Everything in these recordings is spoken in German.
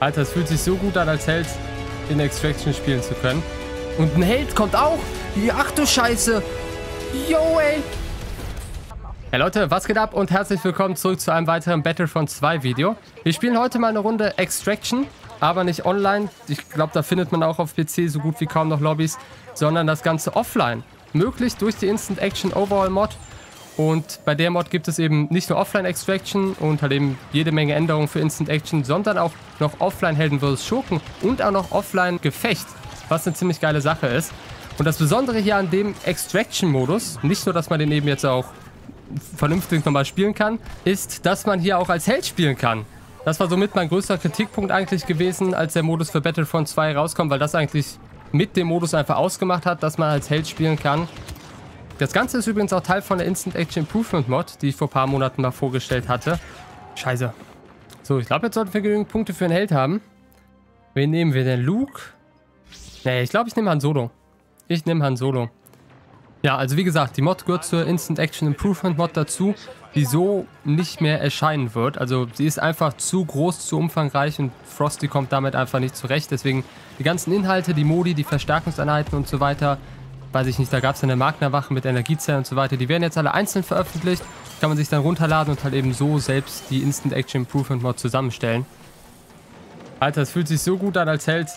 Alter, es fühlt sich so gut an, als Held in Extraction spielen zu können. Und ein Held kommt auch. Ach du Scheiße. Yo, ey. Ja Leute, was geht ab und herzlich willkommen zurück zu einem weiteren Battlefront 2 Video. Wir spielen heute mal eine Runde Extraction, aber nicht online. Ich glaube, da findet man auch auf PC so gut wie kaum noch Lobbys, sondern das Ganze offline. Möglich durch die Instant Action Overall Mod. Und bei der Mod gibt es eben nicht nur Offline-Extraction und halt eben jede Menge Änderungen für Instant Action, sondern auch noch Offline-Helden vs. Schurken und auch noch Offline-Gefecht, was eine ziemlich geile Sache ist. Und das Besondere hier an dem Extraction-Modus, nicht nur, dass man den eben jetzt auch vernünftig nochmal spielen kann, ist, dass man hier auch als Held spielen kann. Das war somit mein größter Kritikpunkt eigentlich gewesen, als der Modus für Battlefront 2 rauskommt, weil das eigentlich mit dem Modus einfach ausgemacht hat, dass man als Held spielen kann. Das Ganze ist übrigens auch Teil von der Instant Action Improvement Mod, die ich vor ein paar Monaten mal vorgestellt hatte. Scheiße. So, ich glaube, jetzt sollten wir genügend Punkte für einen Held haben. Wen nehmen wir denn? Luke? Nee, ich glaube, ich nehme Han Solo. Ich nehme Han Solo. Ja, also wie gesagt, die Mod gehört zur Instant Action Improvement Mod dazu, die so nicht mehr erscheinen wird. Also sie ist einfach zu groß, zu umfangreich und Frosty kommt damit einfach nicht zurecht. Deswegen die ganzen Inhalte, die Modi, die Verstärkungseinheiten und so weiter, weiß ich nicht, da gab es eine Magnerwache mit Energiezellen und so weiter. Die werden jetzt alle einzeln veröffentlicht. Kann man sich dann runterladen und halt eben so selbst die Instant Action Improvement Mod zusammenstellen. Alter, es fühlt sich so gut an, als Held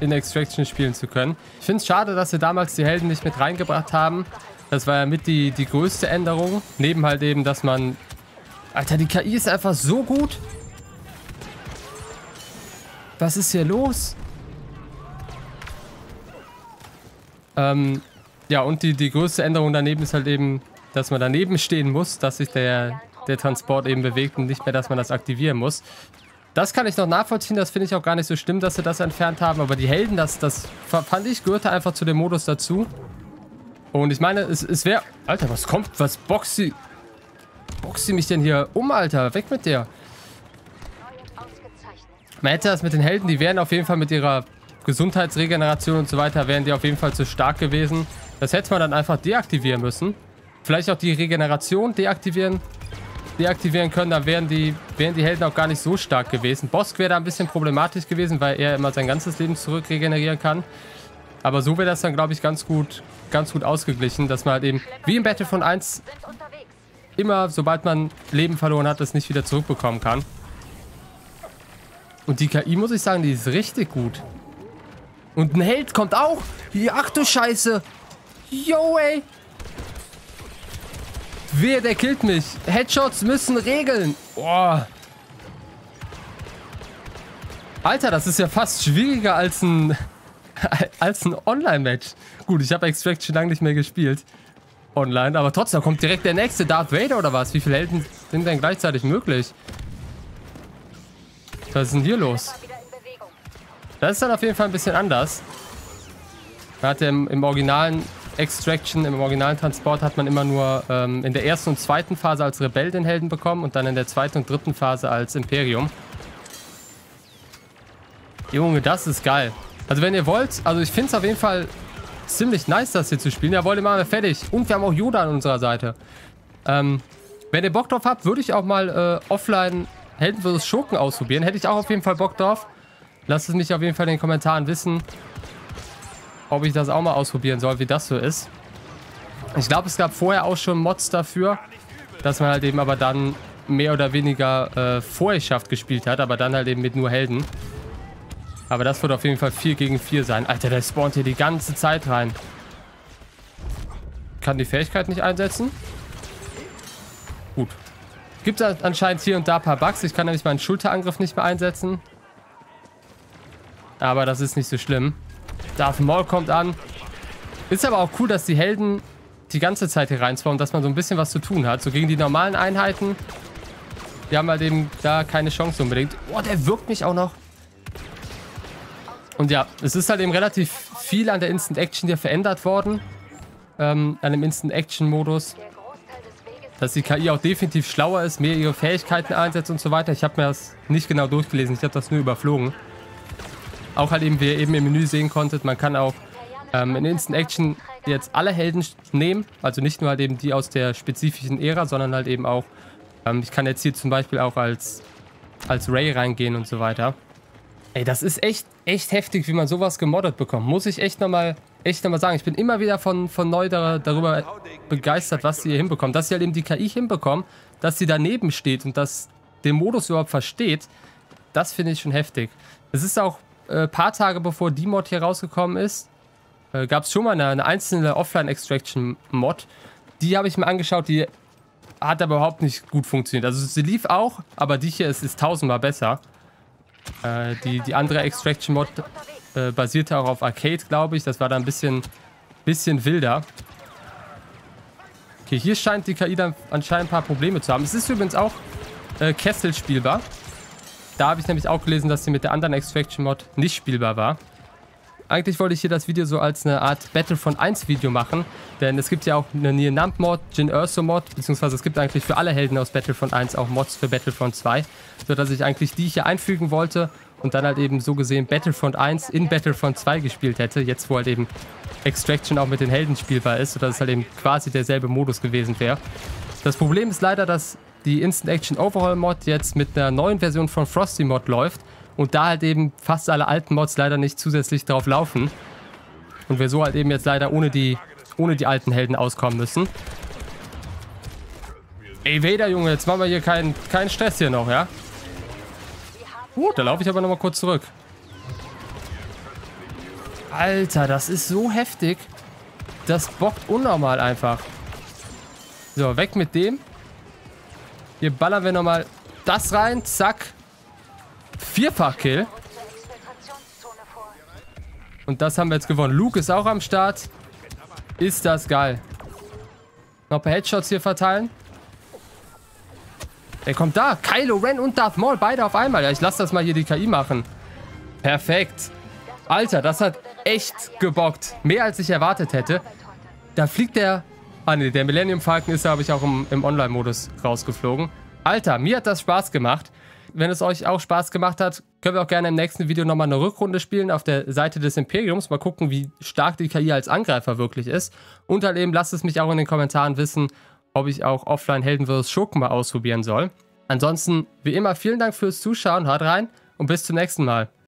in Extraction spielen zu können. Ich finde es schade, dass sie damals die Helden nicht mit reingebracht haben. Das war ja mit die, die größte Änderung. Neben halt eben, dass man... Alter, die KI ist einfach so gut. Was ist hier los? Ähm, ja, und die, die größte Änderung daneben ist halt eben, dass man daneben stehen muss, dass sich der, der Transport eben bewegt und nicht mehr, dass man das aktivieren muss. Das kann ich noch nachvollziehen, das finde ich auch gar nicht so schlimm, dass sie das entfernt haben, aber die Helden, das, das fand ich, gehörte einfach zu dem Modus dazu. Und ich meine, es, es wäre... Alter, was kommt? Was boxt sie... Boxt sie mich denn hier um, Alter? Weg mit der. Man hätte das mit den Helden, die wären auf jeden Fall mit ihrer Gesundheitsregeneration und so weiter, wären die auf jeden Fall zu stark gewesen. Das hätte man dann einfach deaktivieren müssen. Vielleicht auch die Regeneration deaktivieren, deaktivieren können. Dann wären die, wären die Helden auch gar nicht so stark gewesen. Bosk wäre da ein bisschen problematisch gewesen, weil er immer sein ganzes Leben zurück regenerieren kann. Aber so wäre das dann, glaube ich, ganz gut, ganz gut ausgeglichen, dass man halt eben, wie im Battlefront 1, immer, sobald man Leben verloren hat, das nicht wieder zurückbekommen kann. Und die KI, muss ich sagen, die ist richtig gut. Und ein Held kommt auch. Ach du Scheiße. Yo, ey. Wer, der killt mich. Headshots müssen regeln. Boah. Alter, das ist ja fast schwieriger als ein als ein Online-Match. Gut, ich habe Extraction lange nicht mehr gespielt. Online, aber trotzdem kommt direkt der nächste Darth Vader oder was? Wie viele Helden sind denn gleichzeitig möglich? Was ist denn hier los? Das ist dann auf jeden Fall ein bisschen anders. Man hatte im, im originalen Extraction, im originalen Transport hat man immer nur ähm, in der ersten und zweiten Phase als Rebell den Helden bekommen und dann in der zweiten und dritten Phase als Imperium. Junge, das ist geil. Also wenn ihr wollt, also ich finde es auf jeden Fall ziemlich nice, das hier zu spielen. Ja, wollt ihr mal fertig. Und wir haben auch Yoda an unserer Seite. Ähm, wenn ihr Bock drauf habt, würde ich auch mal äh, offline Helden vs. Schurken ausprobieren. Hätte ich auch auf jeden Fall Bock drauf. Lasst es mich auf jeden Fall in den Kommentaren wissen, ob ich das auch mal ausprobieren soll, wie das so ist. Ich glaube, es gab vorher auch schon Mods dafür, dass man halt eben aber dann mehr oder weniger äh, Vorherrschaft gespielt hat, aber dann halt eben mit nur Helden. Aber das wird auf jeden Fall 4 gegen 4 sein. Alter, der spawnt hier die ganze Zeit rein. Kann die Fähigkeit nicht einsetzen? Gut. Gibt anscheinend hier und da ein paar Bugs. Ich kann nämlich meinen Schulterangriff nicht mehr einsetzen. Aber das ist nicht so schlimm. Darth Maul kommt an. Ist aber auch cool, dass die Helden die ganze Zeit hier reinspawnen, dass man so ein bisschen was zu tun hat. So gegen die normalen Einheiten. Die haben halt eben da keine Chance unbedingt. Oh, der wirkt mich auch noch. Und ja, es ist halt eben relativ viel an der Instant Action hier verändert worden. Ähm, an dem Instant Action Modus. Dass die KI auch definitiv schlauer ist, mehr ihre Fähigkeiten einsetzt und so weiter. Ich habe mir das nicht genau durchgelesen. Ich habe das nur überflogen. Auch halt eben, wie ihr eben im Menü sehen konntet, man kann auch ähm, in Instant Action jetzt alle Helden nehmen. Also nicht nur halt eben die aus der spezifischen Ära, sondern halt eben auch, ähm, ich kann jetzt hier zum Beispiel auch als, als Ray reingehen und so weiter. Ey, das ist echt, echt heftig, wie man sowas gemoddet bekommt. Muss ich echt nochmal echt noch mal sagen. Ich bin immer wieder von, von neu da, darüber begeistert, was sie hier hinbekommen. Dass sie halt eben die KI hinbekommen, dass sie daneben steht und dass den Modus überhaupt versteht, das finde ich schon heftig. Es ist auch äh, paar Tage bevor die Mod hier rausgekommen ist, äh, gab es schon mal eine, eine einzelne Offline-Extraction-Mod. Die habe ich mir angeschaut, die hat aber überhaupt nicht gut funktioniert. Also sie lief auch, aber die hier ist, ist tausendmal besser. Äh, die, die andere Extraction-Mod äh, basierte auch auf Arcade, glaube ich. Das war da ein bisschen, bisschen wilder. Okay, hier scheint die KI dann anscheinend ein paar Probleme zu haben. Es ist übrigens auch äh, Kessel spielbar. Da habe ich nämlich auch gelesen, dass sie mit der anderen Extraction-Mod nicht spielbar war. Eigentlich wollte ich hier das Video so als eine Art Battlefront 1 Video machen, denn es gibt ja auch eine Nier Nump Mod, Jin Urso Mod, beziehungsweise es gibt eigentlich für alle Helden aus Battlefront 1 auch Mods für Battlefront 2, sodass ich eigentlich die hier einfügen wollte und dann halt eben so gesehen Battlefront 1 in Battlefront 2 gespielt hätte, jetzt wo halt eben Extraction auch mit den Helden spielbar ist, sodass es halt eben quasi derselbe Modus gewesen wäre. Das Problem ist leider, dass die Instant Action Overhaul Mod jetzt mit einer neuen Version von Frosty Mod läuft und da halt eben fast alle alten Mods leider nicht zusätzlich drauf laufen. Und wir so halt eben jetzt leider ohne die, ohne die alten Helden auskommen müssen. Ey, Vader, Junge, jetzt machen wir hier keinen kein Stress hier noch, ja? Uh, da laufe ich aber nochmal kurz zurück. Alter, das ist so heftig. Das bockt unnormal einfach. So, weg mit dem. Hier ballern wir nochmal das rein. Zack. Vierfach-Kill. Und das haben wir jetzt gewonnen. Luke ist auch am Start. Ist das geil. Noch ein paar Headshots hier verteilen. Wer kommt da? Kylo Ren und Darth Maul, beide auf einmal. Ja, ich lasse das mal hier die KI machen. Perfekt. Alter, das hat echt gebockt. Mehr als ich erwartet hätte. Da fliegt der... Ah ne, der Millennium Falcon ist, glaube ich, auch im, im Online-Modus rausgeflogen. Alter, mir hat das Spaß gemacht. Wenn es euch auch Spaß gemacht hat, können wir auch gerne im nächsten Video nochmal eine Rückrunde spielen auf der Seite des Imperiums. Mal gucken, wie stark die KI als Angreifer wirklich ist. Und halt eben lasst es mich auch in den Kommentaren wissen, ob ich auch Offline Helden vs. Schurken mal ausprobieren soll. Ansonsten, wie immer, vielen Dank fürs Zuschauen, haut rein und bis zum nächsten Mal.